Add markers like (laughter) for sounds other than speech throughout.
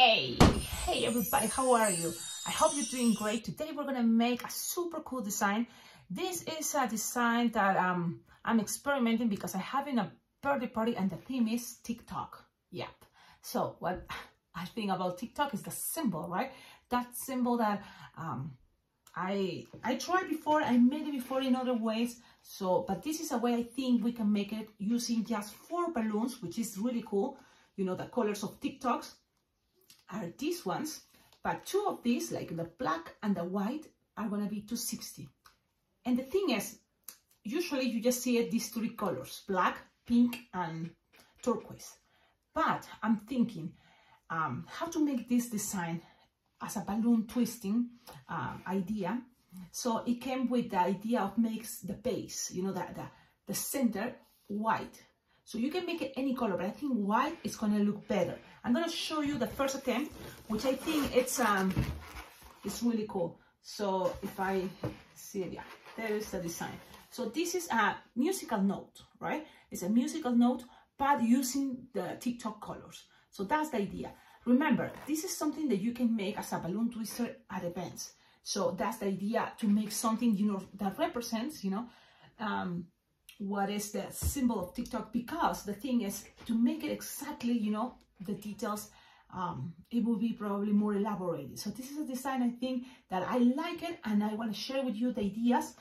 Hey, hey everybody, how are you? I hope you're doing great. Today we're gonna make a super cool design. This is a design that um, I'm experimenting because I have in a birthday party and the theme is TikTok. Yep. So what (laughs) I think about TikTok is the symbol, right? That symbol that um, I I tried before, I made it before in other ways. So, but this is a way I think we can make it using just four balloons, which is really cool. You know, the colors of TikToks are these ones, but two of these, like the black and the white, are gonna be 260. And the thing is, usually you just see these three colors, black, pink, and turquoise. But I'm thinking um, how to make this design as a balloon twisting um, idea. So it came with the idea of makes the base, you know, the, the, the center white. So you can make it any color, but I think white is gonna look better. I'm gonna show you the first attempt, which I think it's um it's really cool. So if I see it, yeah, there is the design. So this is a musical note, right? It's a musical note, but using the TikTok colors. So that's the idea. Remember, this is something that you can make as a balloon twister at events. So that's the idea to make something, you know, that represents, you know, um, what is the symbol of TikTok because the thing is to make it exactly, you know, the details, um, it will be probably more elaborated. So this is a design I think that I like it and I want to share with you the ideas.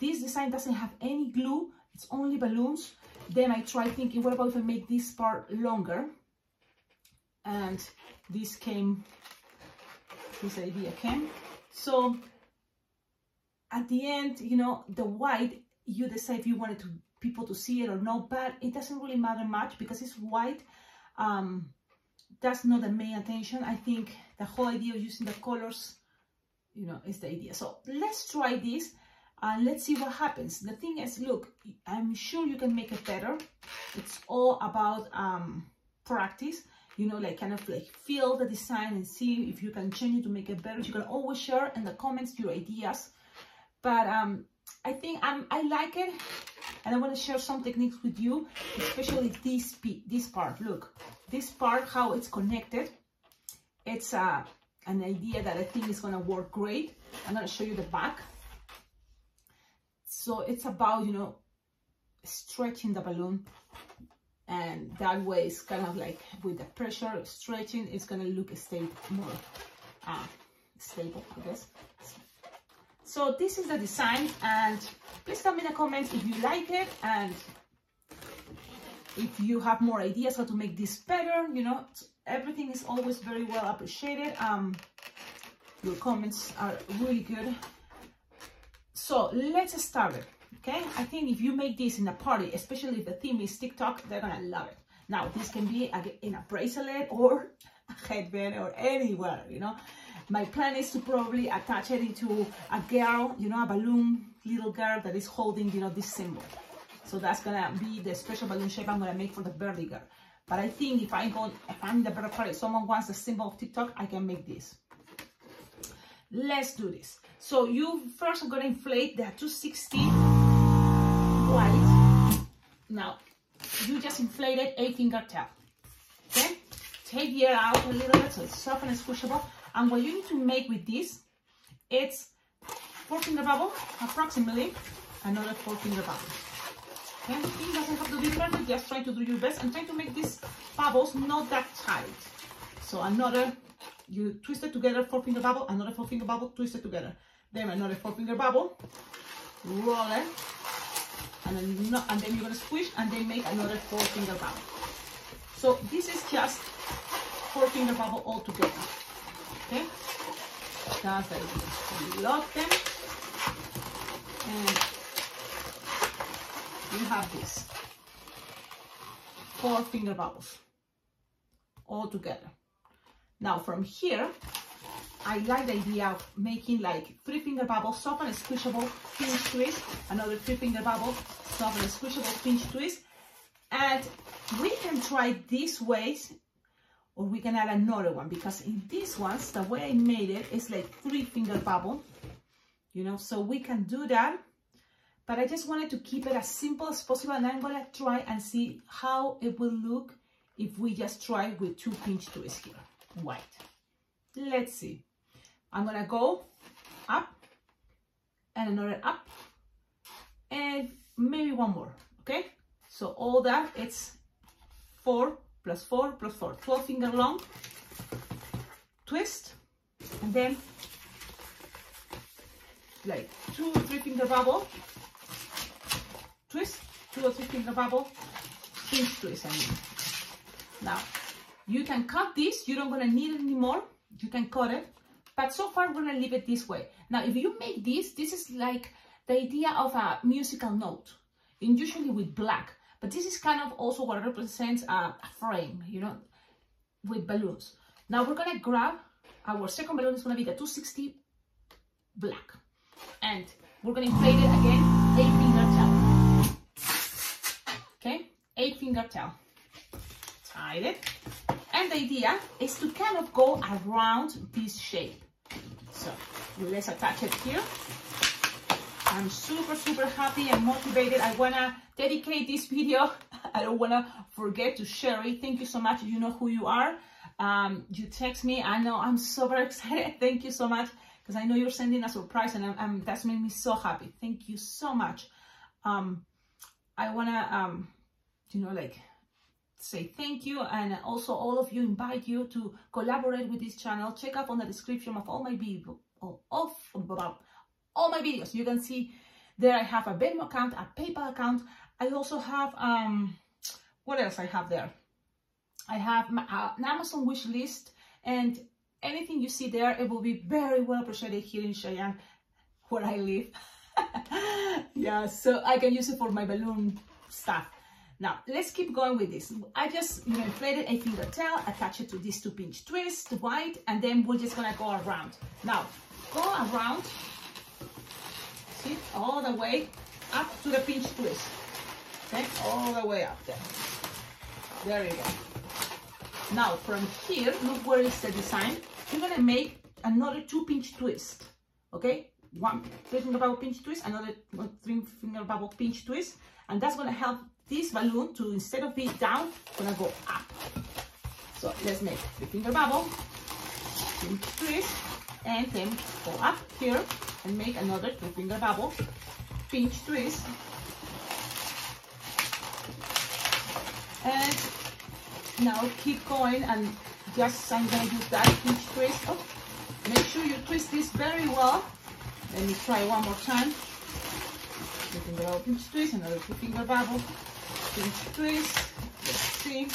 This design doesn't have any glue, it's only balloons. Then I try thinking, what about if I make this part longer? And this came, this idea came. So at the end, you know, the white, you decide if you wanted to people to see it or not, but it doesn't really matter much because it's white. Um, that's not the main attention. I think the whole idea of using the colors, you know, is the idea. So let's try this and let's see what happens. The thing is, look, I'm sure you can make it better. It's all about um, practice, you know, like kind of like feel the design and see if you can change it to make it better. You can always share in the comments your ideas. But um, I think I'm, I like it and I want to share some techniques with you, especially this, this part. Look, this part, how it's connected. It's uh, an idea that I think is going to work great. I'm going to show you the back. So it's about, you know, stretching the balloon and that way it's kind of like with the pressure stretching, it's going to look stable, more uh, stable, I guess. So this is the design and please tell me in the comments if you like it and if you have more ideas how to make this better, you know, everything is always very well appreciated. Um, your comments are really good. So let's start it, okay? I think if you make this in a party, especially if the theme is TikTok, they're gonna love it. Now, this can be in a bracelet or a headband or anywhere, you know? My plan is to probably attach it into a girl, you know, a balloon little girl that is holding, you know, this symbol. So that's gonna be the special balloon shape I'm gonna make for the birthday girl. But I think if I go, if I'm the birthday party, someone wants the symbol of TikTok, I can make this. Let's do this. So you first are gonna inflate the 260 white. Now, you just inflated a finger tail. Okay? Take the air out a little bit so it's soft and squishable. And what you need to make with this, it's four finger bubble, approximately another four finger bubble. Okay, it doesn't have to be perfect, just try to do your best and try to make these bubbles not that tight. So another, you twist it together, four finger bubble, another four finger bubble, twist it together. Then another four finger bubble, roll it, and then, and then you're gonna squish and then make another four finger bubble. So this is just four finger bubble all together the idea you lock them and you have this. Four finger bubbles. All together. Now from here I like the idea of making like three finger bubbles, soft and squishable pinch twist, another three finger bubble, soft and squishable pinch twist. And we can try these ways or we can add another one because in these ones the way I made it is like three finger bubble you know so we can do that but I just wanted to keep it as simple as possible and I'm gonna try and see how it will look if we just try with two pinch twists here white. Let's see. I'm gonna go up and another up and maybe one more, okay? So all that, it's four plus four plus four, 12 finger long, twist, and then like two or three finger bubble, twist, two or three finger bubble, pinch twist I mean. Now, you can cut this, you don't gonna need it anymore, you can cut it, but so far we're gonna leave it this way. Now, if you make this, this is like the idea of a musical note, and usually with black, but this is kind of also what represents a, frame, you know, with balloons. Now we're gonna grab, our second balloon it's gonna be the 260 black, and we're gonna inflate it again, eight finger tail. Okay, eight finger tail. Tied it. And the idea is to kind of go around this shape. So let's attach it here. I'm super, super happy and motivated. I wanna dedicate this video. (laughs) I don't wanna forget to share it. Thank you so much. You know who you are. Um, you text me. I know I'm super (laughs) excited. Thank you so much because I know you're sending a surprise and I'm, I'm, that's made me so happy. Thank you so much. Um, I wanna, um, you know, like say thank you and also all of you invite you to collaborate with this channel check up on the description of all my video of, of all my videos. You can see there I have a Venmo account a PayPal account. I also have um what else I have there? I have my, uh, an Amazon wish list and anything you see there it will be very well appreciated here in Cheyenne where I live. (laughs) Yeah so I can use it for my balloon stuff. Now, let's keep going with this. I just you know, inflated a finger tail, attach it to this two pinch twist, white, and then we're just gonna go around. Now, go around, see, all the way up to the pinch twist. Okay, all the way up there. There you go. Now, from here, look where is the design. You're gonna make another two pinch twist. Okay, one three finger bubble pinch twist, another three finger bubble pinch twist, and that's gonna help this balloon to, instead of being down, gonna go up. So let's make the finger bubble, pinch twist, and then go up here and make another two finger bubble, pinch twist. And now keep going and just I'm gonna use that pinch twist. Oh, make sure you twist this very well. Let me try one more time. Two finger bubble, pinch twist, another two finger bubble, pinch twist, let's see,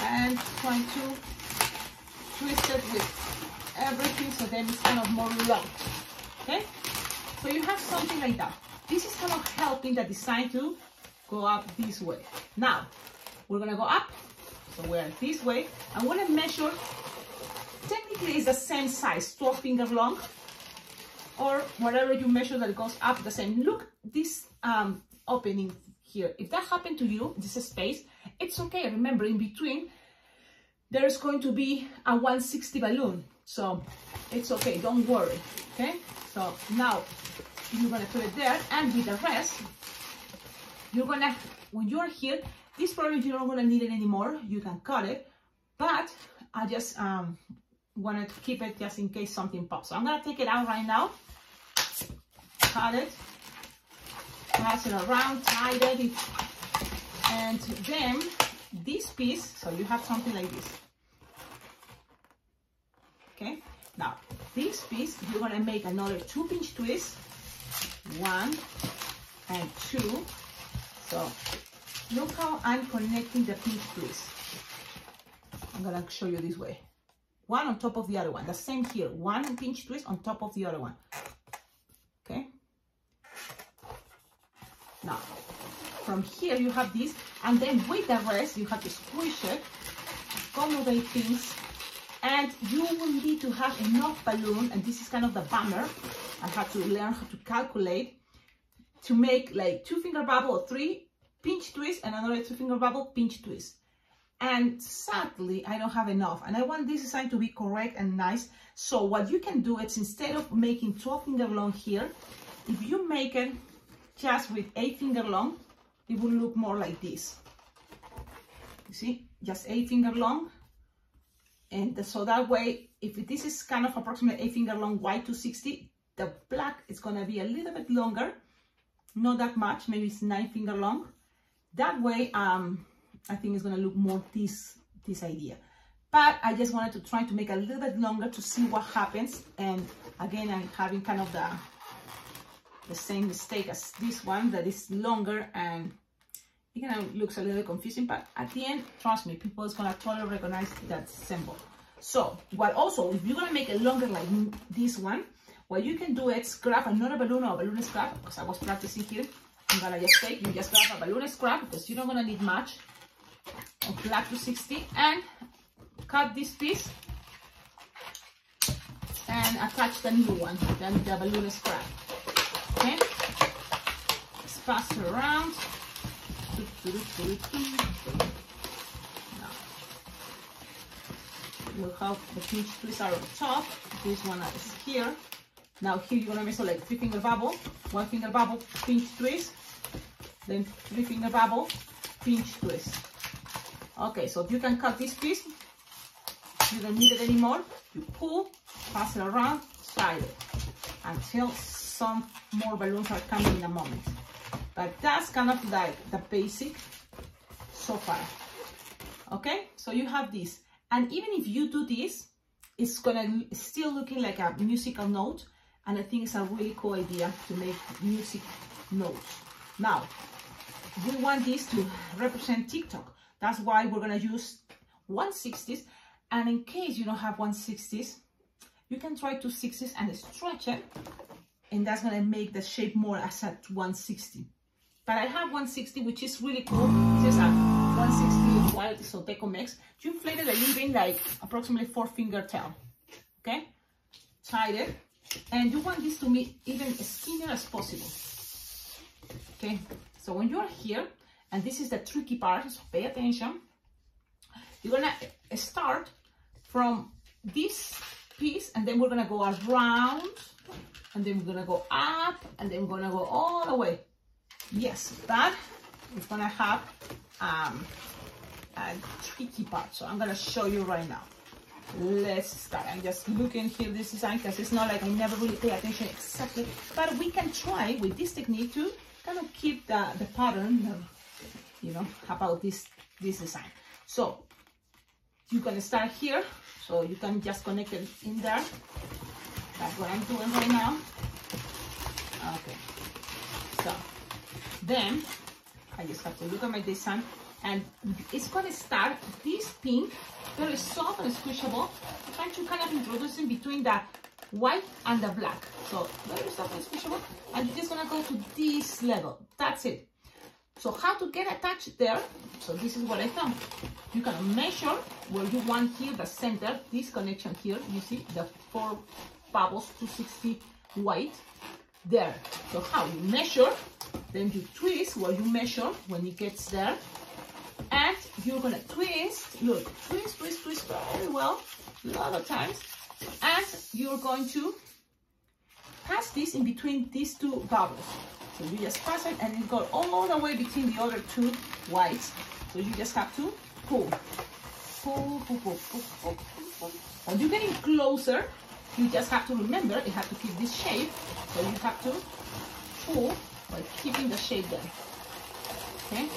and trying to twist it with everything so then it's kind of more long, okay? So you have something like that. This is kind of helping the design to go up this way. Now, we're gonna go up, so we're this way. I'm gonna measure, technically it's the same size, 12 finger long, or whatever you measure that goes up the same. Look, this um, opening here. If that happened to you, this space, it's okay. Remember, in between, there's going to be a 160 balloon. So it's okay, don't worry, okay? So now you're gonna put it there and with the rest, you're gonna, when you're here, this probably you're not gonna need it anymore. You can cut it, but I just um, wanted to keep it just in case something pops. So I'm gonna take it out right now, cut it, pass it around, tie it, and then this piece, so you have something like this. Okay, now this piece, you're gonna make another two pinch twist, one and two. So look how I'm connecting the pinch twist. I'm gonna show you this way. One on top of the other one, the same here, one pinch twist on top of the other one. Okay, now, from here you have this, and then with the rest, you have to squish it, accommodate things, and you will need to have enough balloon, and this is kind of the bummer. I had to learn how to calculate to make like two finger bubble three pinch twist and another two finger bubble pinch twist. And sadly, I don't have enough. And I want this design to be correct and nice. So what you can do is instead of making 12 finger long here, if you make it just with eight finger long, it will look more like this. You see, just eight finger long, And so that way, if this is kind of approximately eight finger long white 260, the black is gonna be a little bit longer, not that much, maybe it's nine finger long. That way, um, I think it's gonna look more this, this idea. But I just wanted to try to make a little bit longer to see what happens. And again, I'm having kind of the, the same mistake as this one that is longer and it kind of looks a little confusing, but at the end, trust me, people is gonna totally recognize that symbol. So, what also, if you're gonna make it longer like this one, what you can do is grab another balloon or balloon scrap, because I was practicing here. I'm gonna just take, you just grab a balloon scrap, because you're not gonna need much of black 260, and cut this piece, and attach the new one, then the balloon scrap. Okay? Just pass it around. You have the pinch twists are on top. This one is here. Now here you're gonna measure like three finger bubble, one finger bubble, pinch twist, then three finger bubble, pinch twist. Okay, so if you can cut this piece, you don't need it anymore. You pull, pass it around, slide it until some more balloons are coming in a moment. But that's kind of like the basic so far. Okay, so you have this. And even if you do this, it's gonna still looking like a musical note. And I think it's a really cool idea to make music notes. Now, we want this to represent TikTok. That's why we're gonna use 160s. And in case you don't have 160s, you can try 260s and stretch it. And that's gonna make the shape more as a 160. But I have 160, which is really cool. This is a 160 wild Solteco mix. You inflate it bit, like approximately four finger tail. Okay? Tied it. And you want this to be even skinnier as possible. Okay? So when you're here, and this is the tricky part, so pay attention. You're gonna start from this piece, and then we're gonna go around, and then we're gonna go up, and then we're gonna go all the way yes, that is gonna have um, a tricky part. So I'm gonna show you right now. Let's start. I'm just looking here this design because it's not like I never really pay attention exactly, but we can try with this technique to kind of keep the, the pattern, you know, about this, this design. So you can start here. So you can just connect it in there. That's what I'm doing right now. Okay. So then I just have to look at my design and it's going to start this pink, very soft and squishable. Trying to kind of introduce in between the white and the black. So very soft and squishable. And you're just to go to this level. That's it. So how to get attached there? So this is what I found. You can measure where you want here, the center, this connection here. You see the four bubbles, 260 white there. So how you measure then you twist what you measure when it gets there. And you're gonna twist, look, twist, twist, twist very well, a lot of times. And you're going to pass this in between these two bubbles. So you just pass it and it goes all the way between the other two whites. So you just have to pull. Pull, pull, pull, pull, pull, pull. When you're getting closer, you just have to remember you have to keep this shape. So you have to pull by keeping the shape there. Okay?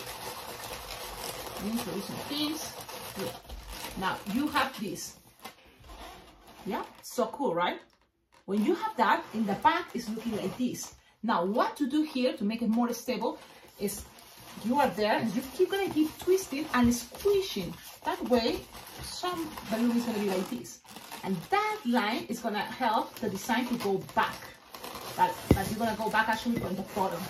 Introducing pins. Good. Now you have this. Yeah, so cool, right? When you have that, in the back is looking like this. Now what to do here to make it more stable is you are there and you keep gonna keep twisting and squishing. That way, some balloon is gonna be like this. And that line is gonna help the design to go back but, but you're gonna go back actually from the bottom.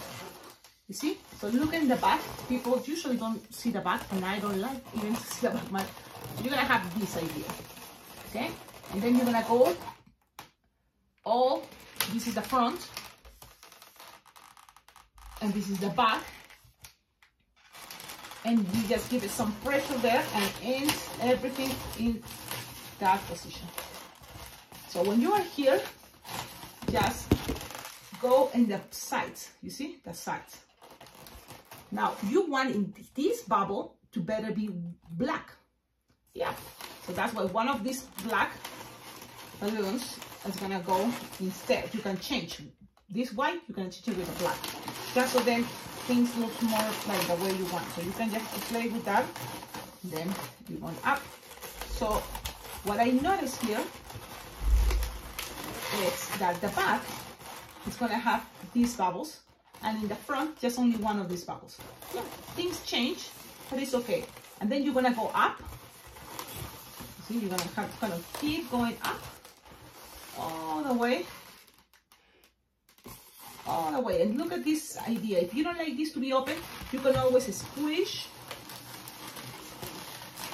You see? So look in the back. People usually don't see the back, and I don't like even (laughs) to see the back. But you're gonna have this idea, okay? And then you're gonna go all. This is the front, and this is the back, and you just give it some pressure there, and end everything in that position. So when you are here, just go in the sides. You see the sides. Now you want in this bubble to better be black. Yeah, So that's why one of these black balloons is gonna go instead. You can change this white, you can change it with a black. Just so then things look more like the way you want. So you can just play with that. Then you want up. So what I notice here is that the back is gonna have these bubbles and in the front just only one of these bubbles. Yeah, things change, but it's okay. And then you're gonna go up. See, you're gonna have, kind of keep going up all the way all the way and look at this idea if you don't like this to be open you can always squish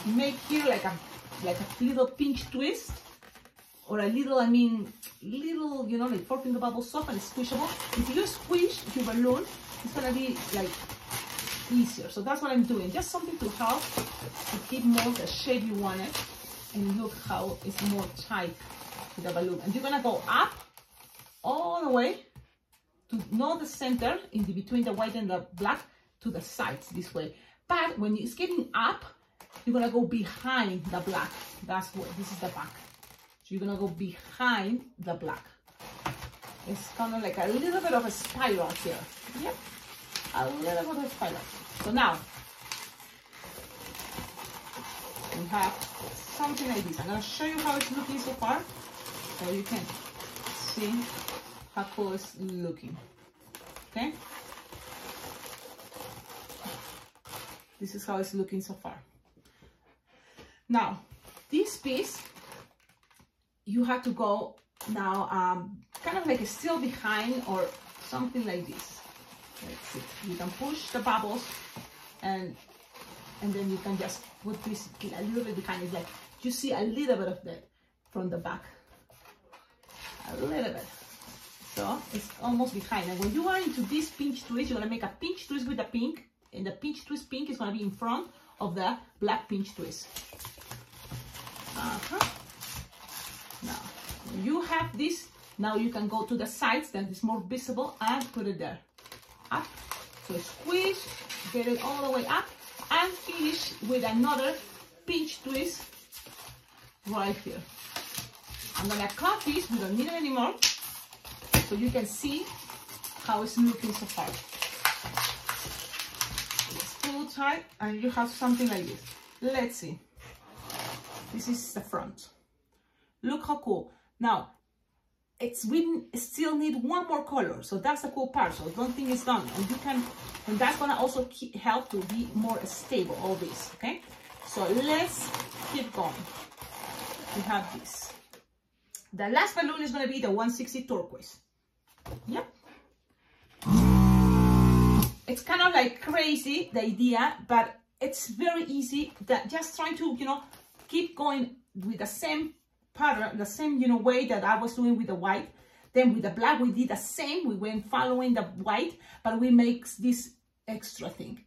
make here like a like a little pinch twist or a little I mean little you know like four finger bubble soft and squishable if you squish your balloon it's gonna be like easier so that's what I'm doing just something to help to keep more the shape you want it and look how it's more tight to the balloon. And you're gonna go up all the way to not the center in the, between the white and the black to the sides this way. But when it's getting up, you're gonna go behind the black. That's what this is the back. So you're gonna go behind the black. It's kind of like a little bit of a spiral here. Yep, a little bit of a spiral. So now we have something like this. I'm gonna show you how it's looking so far so you can see how cool it's looking okay this is how it's looking so far now this piece you have to go now um, kind of like a still behind or something like this you can push the bubbles and and then you can just put this a little bit behind it like you see a little bit of that from the back a little bit. So it's almost behind. And when you are into this pinch twist, you're gonna make a pinch twist with the pink, and the pinch twist pink is gonna be in front of the black pinch twist. Uh -huh. Now, when you have this, now you can go to the sides then it's more visible and put it there. Up. So squeeze, get it all the way up, and finish with another pinch twist right here. I'm gonna cut this, we don't need it anymore, so you can see how it's looking so far. It's too tight and you have something like this. Let's see. This is the front. Look how cool. Now, it's we still need one more color. So that's the cool part. So don't think it's done. And you can and that's gonna also keep, help to be more stable all this okay? So let's keep going. We have this. The last balloon is to be the 160 turquoise. Yep. It's kind of like crazy, the idea, but it's very easy that just trying to, you know, keep going with the same pattern, the same, you know, way that I was doing with the white. Then with the black, we did the same. We went following the white, but we make this extra thing.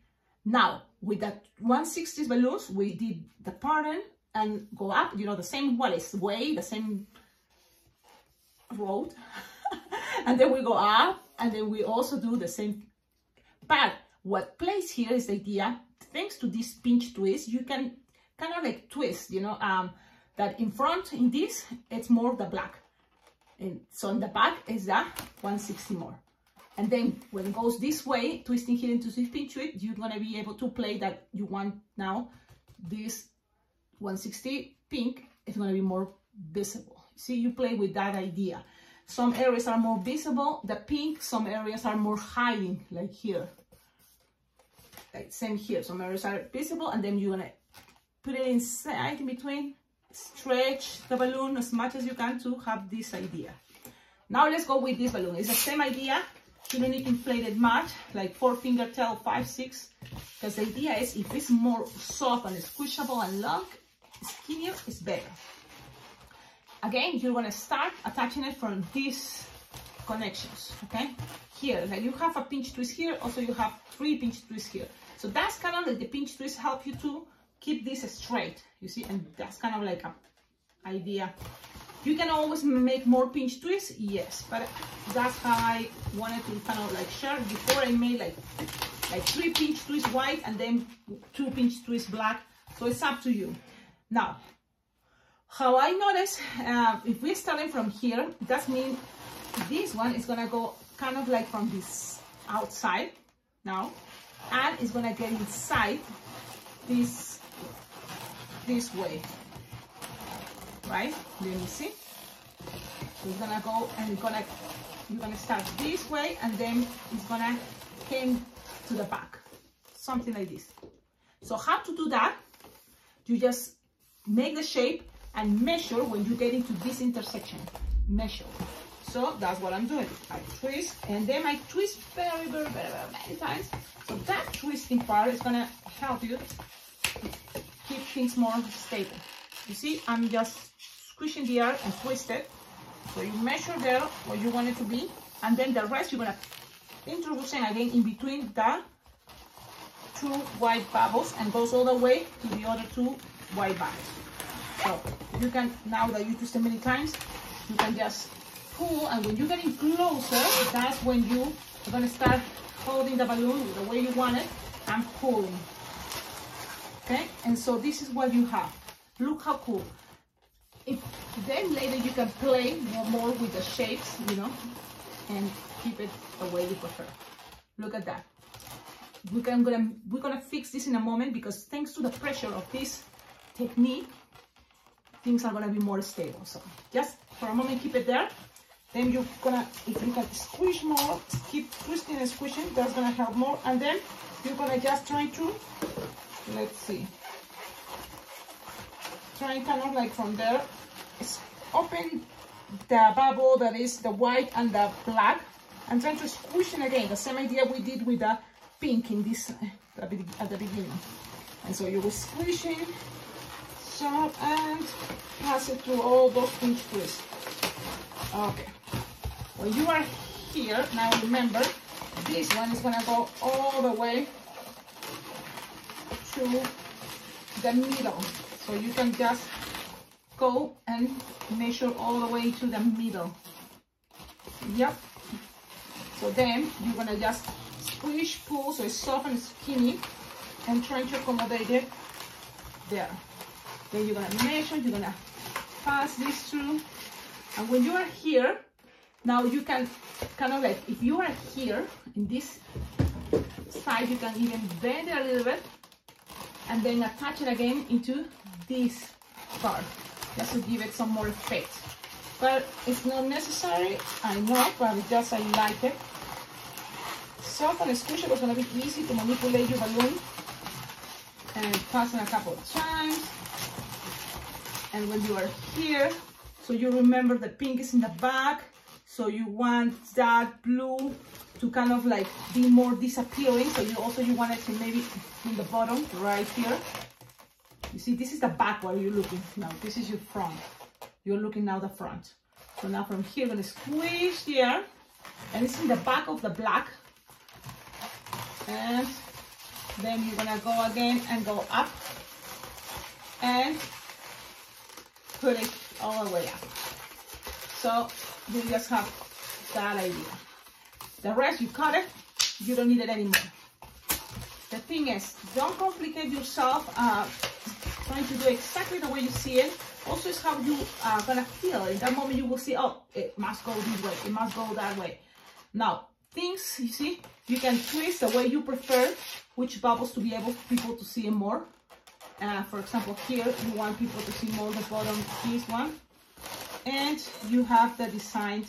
Now, with that 160 balloons, we did the pattern and go up, you know, the same Wallace way, the same road (laughs) and then we go up and then we also do the same but what plays here is the idea thanks to this pinch twist you can kind of like twist you know um that in front in this it's more the black. And so in the back is that 160 more. And then when it goes this way twisting here into this pinch twist you're going to be able to play that you want now. This 160 pink is going to be more visible. See, you play with that idea. Some areas are more visible, the pink, some areas are more hiding, like here. Like same here, some areas are visible, and then you're gonna put it inside in between, stretch the balloon as much as you can to have this idea. Now let's go with this balloon. It's the same idea. You don't need to inflate it much, like four finger tail, five, six. Because the idea is if it's more soft and squishable and long, skinnier, is better. Again, you're gonna start attaching it from these connections, okay? Here, like you have a pinch twist here, also you have three pinch twists here. So that's kind of like the pinch twist help you to keep this straight, you see? And that's kind of like a idea. You can always make more pinch twists, yes, but that's how I wanted to kind of like share. Before I made like like three pinch twists white and then two pinch twists black. So it's up to you. Now, how I notice uh, if we're starting from here, that means this one is gonna go kind of like from this outside now, and it's gonna get inside this this way, right? Let me see. It's gonna go and gonna you're gonna start this way and then it's gonna came to the back, something like this. So how to do that? You just make the shape and measure when you get into this intersection. Measure. So that's what I'm doing. I twist and then I twist very, very, very, very many times. So that twisting part is gonna help you keep things more stable. You see, I'm just squishing the air and twist it. So you measure there what you want it to be, and then the rest you're gonna introducing again in between the two white bubbles and goes all the way to the other two white bubbles. So you can, now that you twisted many times, you can just pull and when you're getting closer, that's when you are gonna start holding the balloon the way you want it and pulling. Okay, and so this is what you have. Look how cool. If then later you can play more, more with the shapes, you know, and keep it the way you prefer. Look at that. We can, gonna, we're gonna fix this in a moment because thanks to the pressure of this technique, things are gonna be more stable. So just for a moment, keep it there. Then you're gonna, if you can squish more, keep twisting and squishing, that's gonna help more. And then you're gonna just try to, let's see, try kind of like from there, open the bubble that is the white and the black and trying to squish it again, the same idea we did with the pink in this uh, at the beginning. And so you will squish it, sharp and pass it through all those pinch twists. Okay. When you are here, now remember, this one is gonna go all the way to the middle. So you can just go and measure all the way to the middle. Yep. So then you're gonna just squish, pull, so it's soft and skinny, and trying to accommodate it there. Then you're gonna measure, you're gonna pass this through, and when you are here, now you can kind of like, if you are here in this side, you can even bend it a little bit, and then attach it again into this part just to give it some more effect. But it's not necessary, I know, but just I like it. So Soft and squishy was gonna be easy to manipulate your balloon and pass it a couple of times. And when you are here, so you remember the pink is in the back, so you want that blue to kind of like be more disappearing. So you also you want it to maybe in the bottom right here. You see, this is the back while you're looking. Now, this is your front. You're looking now the front. So now from here, I'm gonna squeeze air. And it's in the back of the black. And then you're gonna go again and go up. And put it all the way up. So you just have that idea. The rest, you cut it. You don't need it anymore. The thing is, don't complicate yourself uh, trying to do exactly the way you see it. Also, it's how you are gonna feel. In that moment, you will see, oh, it must go this way, it must go that way. Now, things, you see, you can twist the way you prefer which bubbles to be able for people to see more. Uh, for example, here, you want people to see more the bottom, this one. And you have the design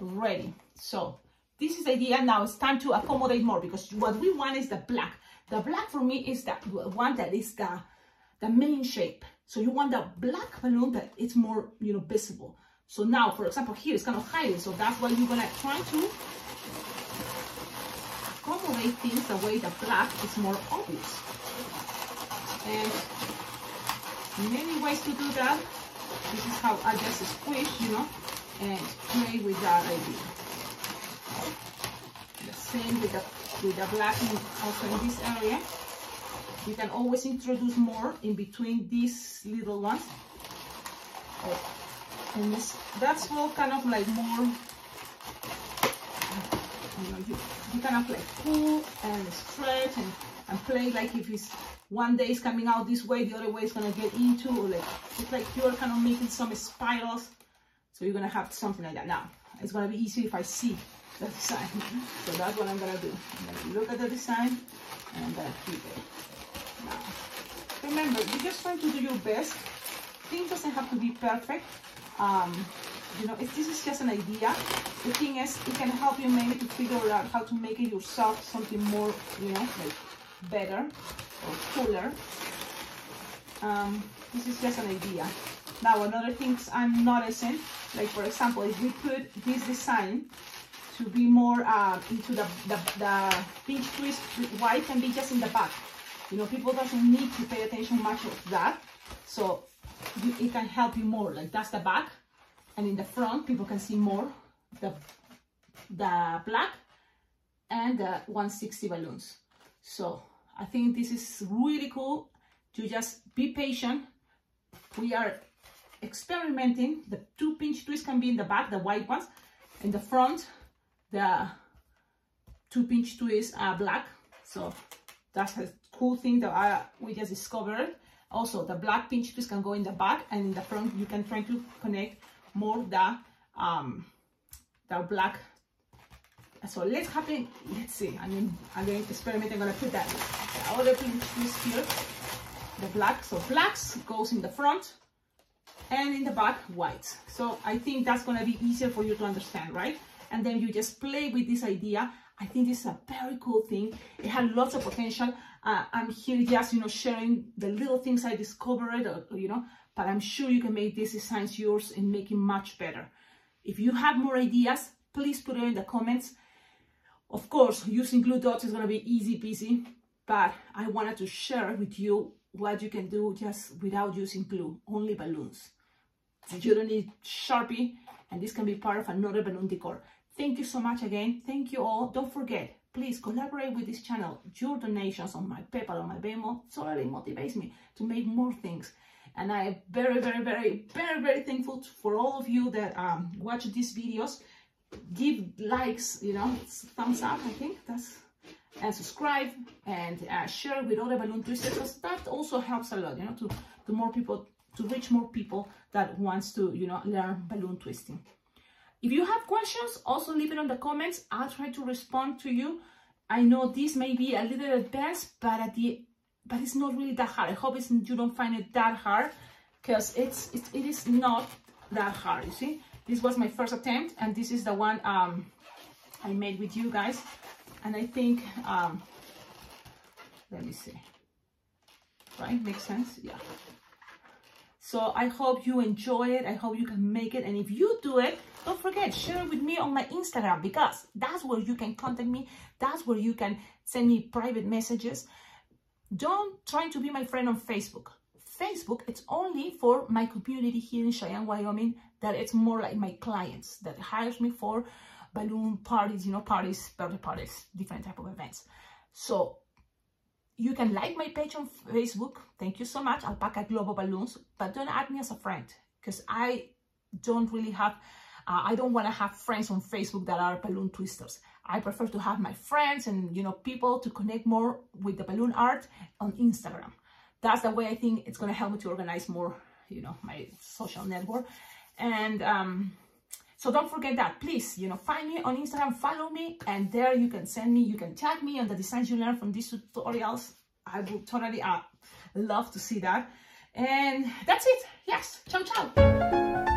ready. So, this is the idea. Now it's time to accommodate more because what we want is the black. The black for me is the one that is the the main shape. So you want the black balloon that it's more, you know, visible. So now, for example, here it's kind of hiding. So that's why you're gonna try to accommodate things the way the black is more obvious. And many ways to do that. This is how I just squish, you know, and play with that idea. Same with the with the black also in this area. You can always introduce more in between these little ones. Oh, and this, that's all kind of like more, you know, you, you kind of like pull and stretch and and play like if it's one day is coming out this way, the other way is gonna get into, or like, it's like you're kind of making some spirals. So you're gonna have something like that. Now, it's gonna be easier if I see the design. So that's what I'm gonna do. Look at the design and I'm gonna keep it. Now, remember, you're just trying to do your best. Things doesn't have to be perfect. Um, you know, if this is just an idea, the thing is, it can help you maybe to figure out how to make it yourself something more, you know, like better or cooler. Um, this is just an idea. Now, another things I'm noticing, like for example, if we put this design to be more uh, into the, the, the pinch twist, white can be just in the back. You know, people doesn't need to pay attention much of that. So you, it can help you more. Like that's the back. And in the front, people can see more the, the black and the 160 balloons. So I think this is really cool to just be patient. We are experimenting. The two pinch twists can be in the back, the white ones. In the front, the two pinch twists are black. So that's a cool thing that I, we just discovered. Also, the black pinch twist can go in the back and in the front, you can try to connect more the, um, the black. So let's happen, let's see, I mean, I'm going to experiment, I'm going to put that the other pinch twist here, the black. So blacks goes in the front, and in the back white so i think that's going to be easier for you to understand right and then you just play with this idea. I think this is a very cool thing. It has lots of potential. Uh, i'm here just you know sharing the little things i discovered or, you know but i'm sure you can make these designs yours and make it much better. If you have more ideas please put it in the comments. Of course using glue dots is going to be easy peasy but i wanted to share with you what you can do just without using glue only balloons. You don't need Sharpie, and this can be part of another balloon decor. Thank you so much again. Thank you all. Don't forget, please collaborate with this channel. Your donations on my PayPal or my Venmo totally motivates me to make more things. And I am very, very, very, very, very thankful for all of you that um, watch these videos. Give likes, you know, thumbs up, I think that's and subscribe and uh, share with other balloon twisters that also helps a lot you know to to more people to reach more people that wants to, you know, learn balloon twisting. If you have questions, also leave it on the comments. I'll try to respond to you. I know this may be a little advanced, but at the but it's not really that hard. I hope it's, you don't find it that hard because it's, it is not that hard. You see, this was my first attempt, and this is the one um, I made with you guys. And I think um, let me see. Right, makes sense. Yeah. So I hope you enjoy it. I hope you can make it. And if you do it, don't forget, share it with me on my Instagram because that's where you can contact me. That's where you can send me private messages. Don't try to be my friend on Facebook. Facebook, it's only for my community here in Cheyenne, Wyoming, that it's more like my clients that hires me for balloon parties, you know, parties, birthday parties, different type of events. So you can like my page on Facebook. Thank you so much, Alpacaglobo Balloons. But don't add me as a friend because I don't really have, uh, I don't want to have friends on Facebook that are balloon twisters. I prefer to have my friends and, you know, people to connect more with the balloon art on Instagram. That's the way I think it's going to help me to organize more, you know, my social network. And, um, so don't forget that, please, you know, find me on Instagram, follow me, and there you can send me, you can tag me on the designs you learn from these tutorials. I would totally uh, love to see that. And that's it. Yes. Ciao, ciao.